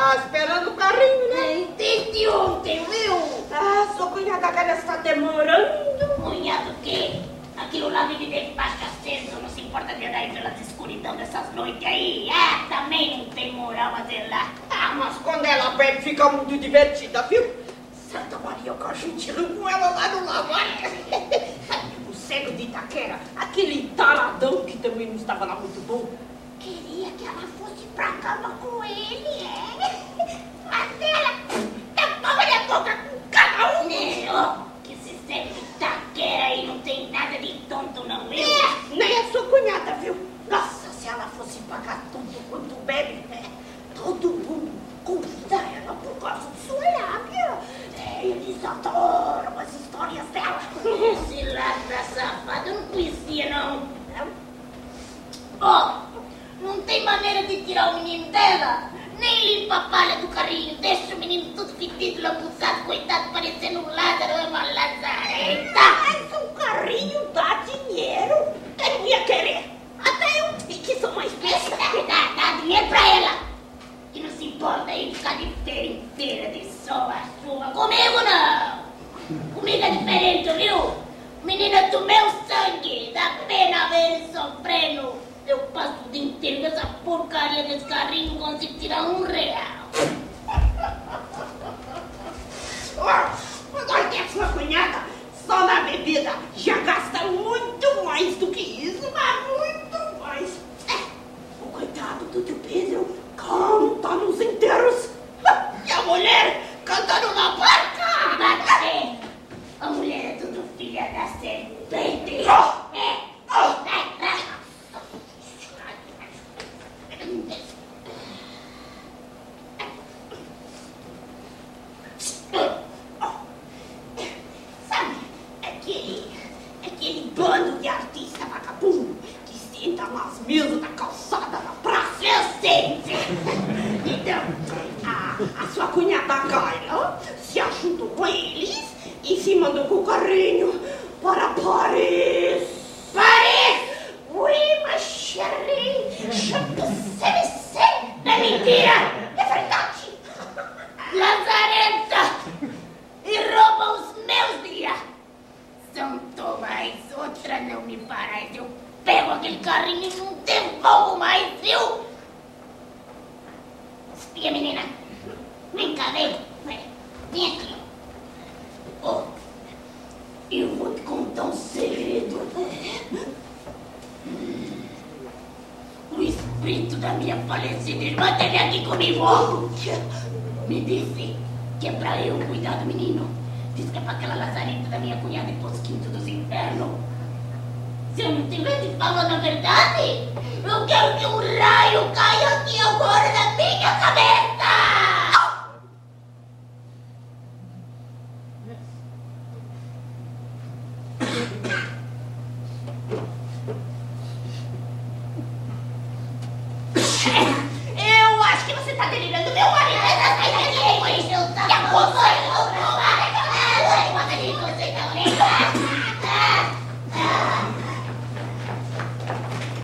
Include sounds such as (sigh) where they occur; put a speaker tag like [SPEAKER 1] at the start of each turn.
[SPEAKER 1] Tá esperando o carrinho, né?
[SPEAKER 2] Desde ontem, viu?
[SPEAKER 1] Ah, sua cunhada velha está demorando.
[SPEAKER 2] Cunhado o quê? Aquilo lá vive debaixo aceso, não se importa de andar aí pelas escuridão dessas noites aí. Ah, também não tem moral a zelar.
[SPEAKER 1] Ah, mas quando ela bebe fica muito divertida, viu? Santa Maria, que a gente com ela lá no lavar. (laughs) o cego de Itaquera, aquele taradão que também não estava lá muito bom,
[SPEAKER 2] queria que ela fosse pra cama com ele, é? Mas ela tapava a boca com cada um. Né? que esse cego de Itaquera aí não tem nada de tonto, não, viu?
[SPEAKER 1] É, nem a sua cunhada, viu? Nossa, se ela fosse tudo quanto bebe, né? todo mundo convida ela por causa de sua lábia. Eles adoram as histórias dela. (laughs)
[SPEAKER 2] Esse ladra safado não conhecia, não. Ó, oh, não tem maneira de tirar o menino dela. Nem limpa a palha do carrinho. Deixa o menino tudo fedido, lambuzado, coitado, parecendo um lázaro, é diferente, viu? Menina é do meu sangue, dá pena ver ele sofrendo. Eu passo o dia inteiro essa porcaria desse carrinho, não consigo tirar um real.
[SPEAKER 1] Agora que a sua cunhada, só na bebida, já gasta muito mais do que isso, mas muito mais. É, o coitado do tio Pedro canta nos inteiros. E a mulher cantando na barca.
[SPEAKER 2] Bate! A mulher é tudo filha da serpente. Oh. É. Oh.
[SPEAKER 1] Sabe, aquele, aquele bando de artista vagabundo que senta nas mesas da calçada da praça.
[SPEAKER 2] Eu sei,
[SPEAKER 1] Então, a, a sua cunhada Carla se ajudou com eles e se mandou com o carrinho para Paris.
[SPEAKER 2] Paris!
[SPEAKER 1] Oui, ma chérie, je te sais,
[SPEAKER 2] É mentira!
[SPEAKER 1] É verdade.
[SPEAKER 2] Lazarenta! E rouba os meus dias! São Tomás, outra não me parece. Eu pego aquele carrinho e não devolvo mais, viu? Espia, menina. Vem cá, vem. Vem aqui. Oh, eu vou te contar um segredo. Hum. O espírito da minha falecida irmã esteve aqui comigo. Me disse que é pra eu cuidar do menino. Diz que é pra aquela lazareta da minha cunhada e posquinho dos infernos. Se eu não estiver te falando a verdade, eu quero que um raio caia aqui agora na minha cabeça!
[SPEAKER 1] 我在